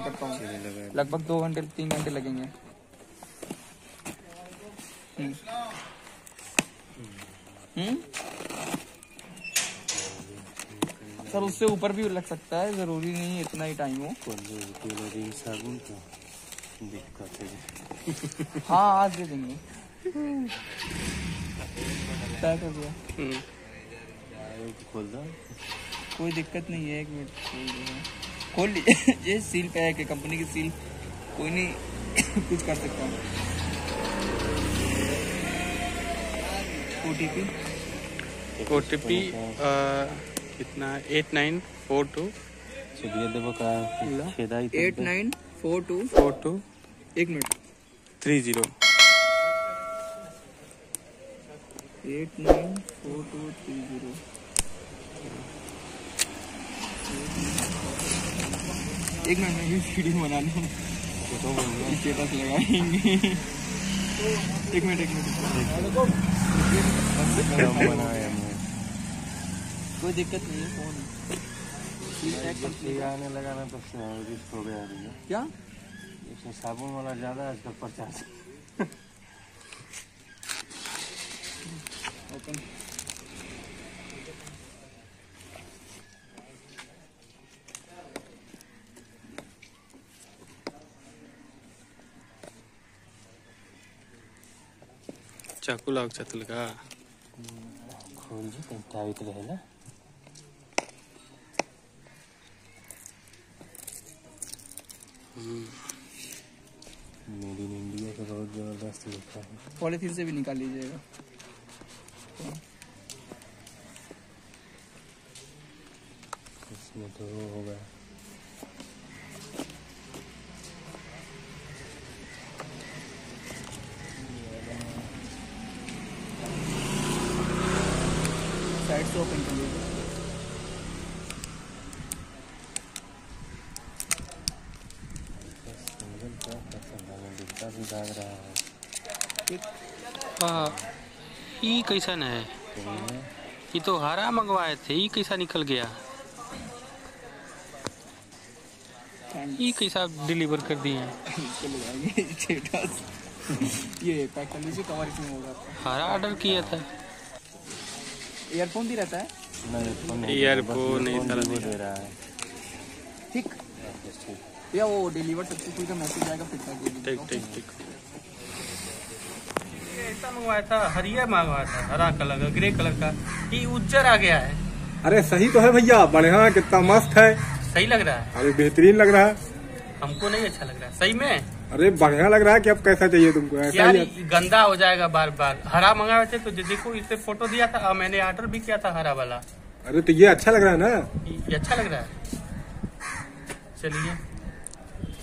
करता हूँ। लगभग दो घंटे तीन घंटे लगेंगे। हम्म। हम्म? सर उससे ऊपर भी लग सकता है ज़रूरी नहीं है इतना ही टाइम हो। साबुन का दिक्कत है। हाँ आज दे देंगे। क्या कर दिया खोल दो। कोई दिक्कत नहीं है एक मिनट। खोल दो लीजिए ये सील पैक है कंपनी की सील कोई नहीं कुछ कर सकता हूँ। O T P O T P कितना? एट नाइन फोर टू चलिए देखो का छेदा eight nine four two four two एक minute. Three zero eight nine four two three zero एक मिनट में भी वीडियो बना लूँ। स्टेटस लगाएँगे। एक मिनट एक मिनट कोई दिक्कत नहीं है फ़ोन आने लगा ना तो रिस्क हो गया अभी क्या? इसमें साबुन वाला ज़्यादा है इसका पचास। ओपन चाकू लाग चतल का खोल जी कहीं टाइट रहेगा मेड इन इंडिया का बहुत ज़बरदस्त लिखा है। पॉलीथीन से भी निकाल लीजिएगा। इसमें तो होगा साइड से ओपन कर लीजिए ये कैसन है? तो ये तो हरा मंगवाए थे ये कैसा निकल गया? ये कैसा डिलीवर कर दिए? ये पैक कर लीजिए कवर इसमें होगा। हरा ऑर्डर किया था। ईयरफोन भी रहता है? ईयरफोन नहीं सारा दे रहा है। ठीक। या वो डिलीवर सक्सेसफुल का मैसेज आएगा फिर ठीक ठीक ठीक। ऐसा मंगवाया था हरिया मंगवाया था हरा कलर का ग्रे कलर का ये उज्जर आ गया है। अरे सही तो है भैया बढ़िया कितना मस्त है। सही लग रहा है। अरे बेहतरीन लग रहा है। हमको नहीं अच्छा लग रहा है। सही में? अरे बढ़िया लग रहा है कि अब कैसा चाहिए तुमको ऐसा यार गंदा हो जाएगा बार बार हरा मंगाए थे तो जो देखो इस पे फ़ोटो दिया था मैंने ऑर्डर भी किया था हरा वाला। अरे तो ये अच्छा लग रहा है ना? ये अच्छा लग रहा है। चलिए।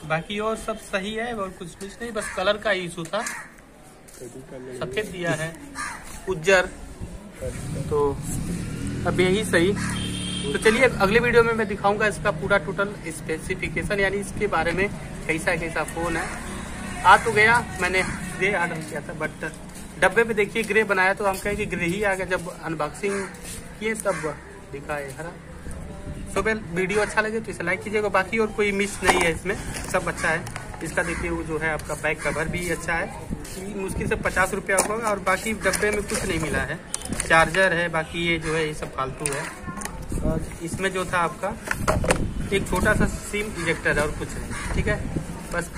बाकी और सब सही है और कुछ कुछ नहीं बस कलर का इशू था। सफ़ेद दिया है। उज्जर। तो अब यही सही। तो चलिए अगले वीडियो में मैं दिखाऊँगा इसका पूरा टोटल स्पेसिफिकेशन यानी इसके बारे में कैसा कैसा फ़ोन है। आ तो गया, मैंने ग्रे ऑर्डर किया था बट डब्बे पे देखिए ग्रे बनाया तो हम कहें कि ग्रे ही आ गया, जब अनबॉक्सिंग किए तब दिखा है हरा तो वेल वीडियो अच्छा लगे तो इसे लाइक कीजिएगा, बाकी और कोई मिस नहीं है इसमें, सब अच्छा है। इसका देखिए, वो जो है आपका बैक कवर भी अच्छा है। मुश्किल से पचास रुपया होगा और बाकी डब्बे में कुछ नहीं मिला है। चार्जर है, बाकी ये जो है, ये सब फालतू है। और इसमें जो था आपका, एक छोटा सा सिम इंजेक्टर है और कुछ नहीं, ठीक है? बस